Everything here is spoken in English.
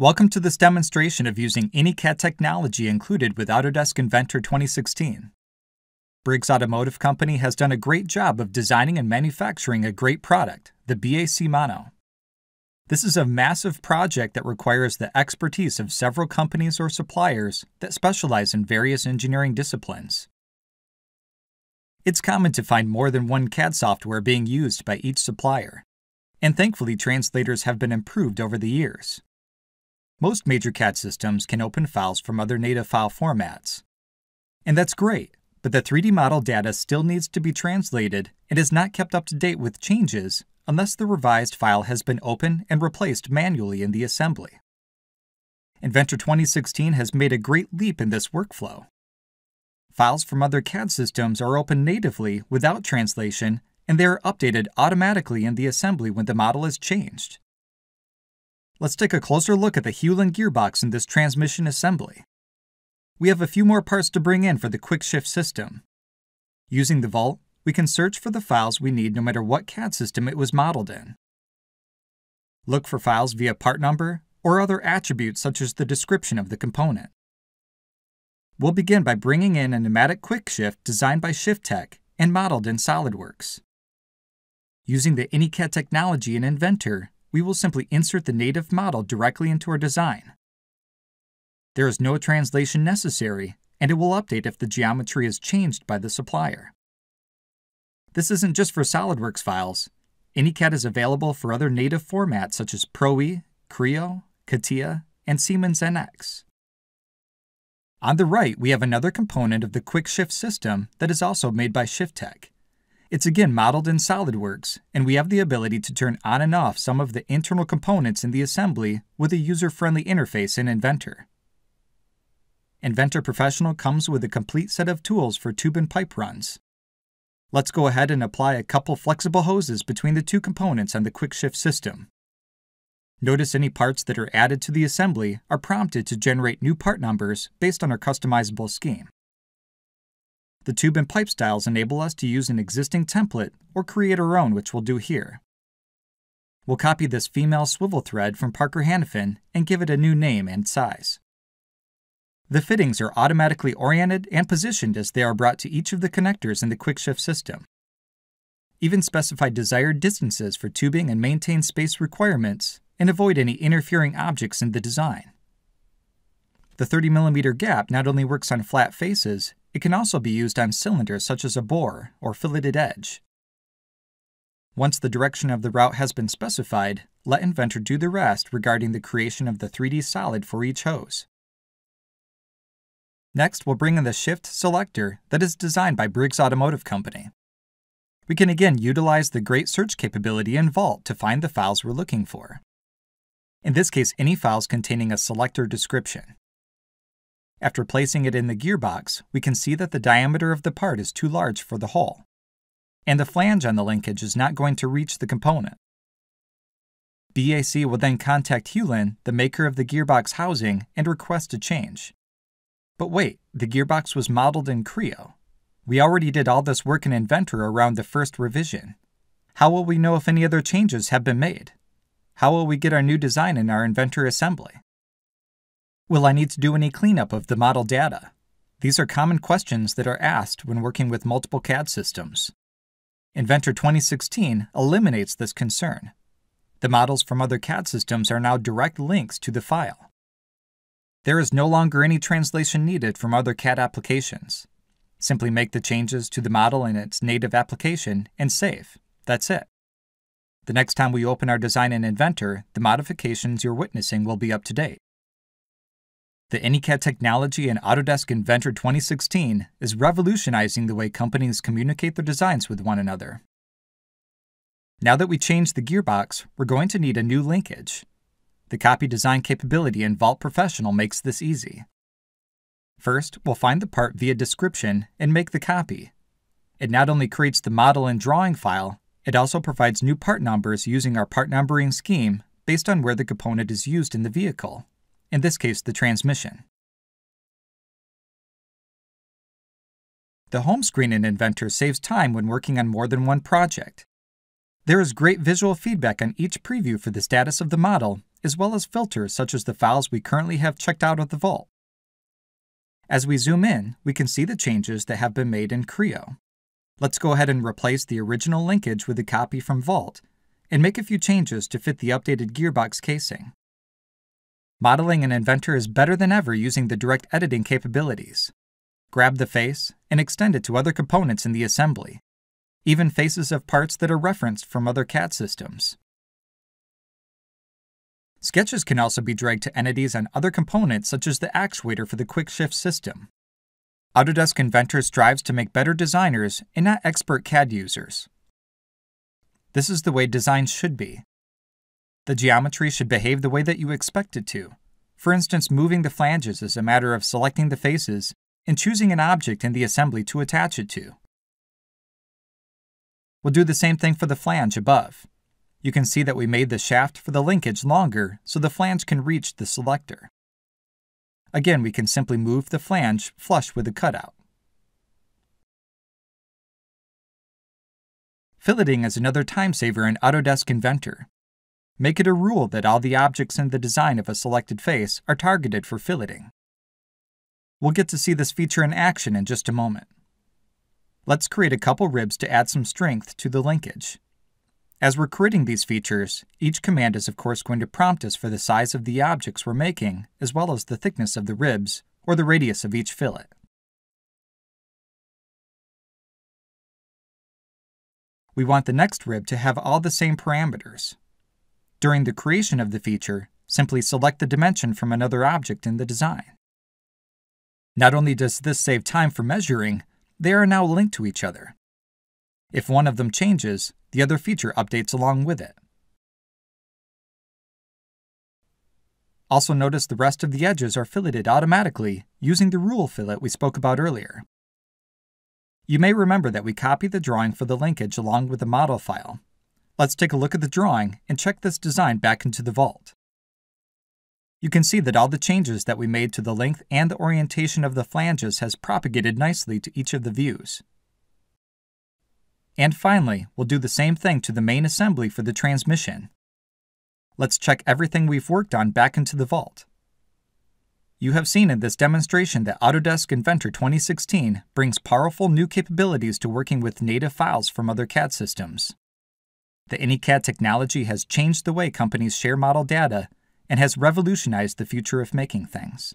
Welcome to this demonstration of using AnyCAD technology included with Autodesk Inventor 2016. Briggs Automotive Company has done a great job of designing and manufacturing a great product, the BAC Mono. This is a massive project that requires the expertise of several companies or suppliers that specialize in various engineering disciplines. It's common to find more than one CAD software being used by each supplier, and thankfully translators have been improved over the years. Most major CAD systems can open files from other native file formats. And that's great, but the 3D model data still needs to be translated and is not kept up to date with changes unless the revised file has been opened and replaced manually in the assembly. Inventor 2016 has made a great leap in this workflow. Files from other CAD systems are opened natively without translation, and they are updated automatically in the assembly when the model is changed. Let's take a closer look at the Hewland gearbox in this transmission assembly. We have a few more parts to bring in for the quick shift system. Using the Vault, we can search for the files we need no matter what CAD system it was modeled in. Look for files via part number or other attributes such as the description of the component. We'll begin by bringing in a pneumatic quick shift designed by ShiftTech and modeled in SolidWorks. Using the AnyCAD technology in Inventor, we will simply insert the native model directly into our design. There is no translation necessary, and it will update if the geometry is changed by the supplier. This isn't just for SOLIDWORKS files. AnyCAD is available for other native formats such as ProE, Creo, CATIA, and Siemens NX. On the right, we have another component of the Quick Shift system that is also made by ShiftTech. It's again modeled in SolidWorks, and we have the ability to turn on and off some of the internal components in the assembly with a user-friendly interface in Inventor. Inventor Professional comes with a complete set of tools for tube and pipe runs. Let's go ahead and apply a couple flexible hoses between the two components on the quick shift system. Notice any parts that are added to the assembly are prompted to generate new part numbers based on our customizable scheme. The tube and pipe styles enable us to use an existing template or create our own, which we'll do here. We'll copy this female swivel thread from Parker Hannifin and give it a new name and size. The fittings are automatically oriented and positioned as they are brought to each of the connectors in the QuickShift system. Even specify desired distances for tubing and maintain space requirements and avoid any interfering objects in the design. The 30mm gap not only works on flat faces, it can also be used on cylinders such as a bore or filleted edge. Once the direction of the route has been specified, let Inventor do the rest regarding the creation of the 3D solid for each hose. Next, we'll bring in the Shift selector that is designed by Briggs Automotive Company. We can again utilize the great search capability in Vault to find the files we're looking for. In this case, any files containing a selector description. After placing it in the gearbox, we can see that the diameter of the part is too large for the hole, and the flange on the linkage is not going to reach the component. BAC will then contact Hewland, the maker of the gearbox housing, and request a change. But wait, the gearbox was modeled in Creo. We already did all this work in Inventor around the first revision. How will we know if any other changes have been made? How will we get our new design in our Inventor assembly? Will I need to do any cleanup of the model data? These are common questions that are asked when working with multiple CAD systems. Inventor 2016 eliminates this concern. The models from other CAD systems are now direct links to the file. There is no longer any translation needed from other CAD applications. Simply make the changes to the model in its native application and save. That's it. The next time we open our design in Inventor, the modifications you're witnessing will be up to date. The AnyCAD technology in Autodesk Inventor 2016 is revolutionizing the way companies communicate their designs with one another. Now that we changed the gearbox, we're going to need a new linkage. The copy design capability in Vault Professional makes this easy. First, we'll find the part via description and make the copy. It not only creates the model and drawing file, it also provides new part numbers using our part numbering scheme based on where the component is used in the vehicle in this case the transmission. The home screen in Inventor saves time when working on more than one project. There is great visual feedback on each preview for the status of the model as well as filters such as the files we currently have checked out of the vault. As we zoom in, we can see the changes that have been made in Creo. Let's go ahead and replace the original linkage with a copy from Vault, and make a few changes to fit the updated gearbox casing. Modeling an Inventor is better than ever using the direct editing capabilities. Grab the face and extend it to other components in the assembly, even faces of parts that are referenced from other CAD systems. Sketches can also be dragged to entities on other components such as the actuator for the quick shift system. Autodesk Inventor strives to make better designers and not expert CAD users. This is the way design should be. The geometry should behave the way that you expect it to. For instance, moving the flanges is a matter of selecting the faces and choosing an object in the assembly to attach it to. We'll do the same thing for the flange above. You can see that we made the shaft for the linkage longer so the flange can reach the selector. Again, we can simply move the flange flush with the cutout. Filleting is another time saver in Autodesk Inventor. Make it a rule that all the objects in the design of a selected face are targeted for filleting. We'll get to see this feature in action in just a moment. Let's create a couple ribs to add some strength to the linkage. As we're creating these features, each command is of course going to prompt us for the size of the objects we're making, as well as the thickness of the ribs, or the radius of each fillet. We want the next rib to have all the same parameters. During the creation of the feature, simply select the dimension from another object in the design. Not only does this save time for measuring, they are now linked to each other. If one of them changes, the other feature updates along with it. Also notice the rest of the edges are filleted automatically using the rule fillet we spoke about earlier. You may remember that we copied the drawing for the linkage along with the model file. Let's take a look at the drawing and check this design back into the vault. You can see that all the changes that we made to the length and the orientation of the flanges has propagated nicely to each of the views. And finally, we'll do the same thing to the main assembly for the transmission. Let's check everything we've worked on back into the vault. You have seen in this demonstration that Autodesk Inventor 2016 brings powerful new capabilities to working with native files from other CAD systems. The AnyCAD technology has changed the way companies share model data and has revolutionized the future of making things.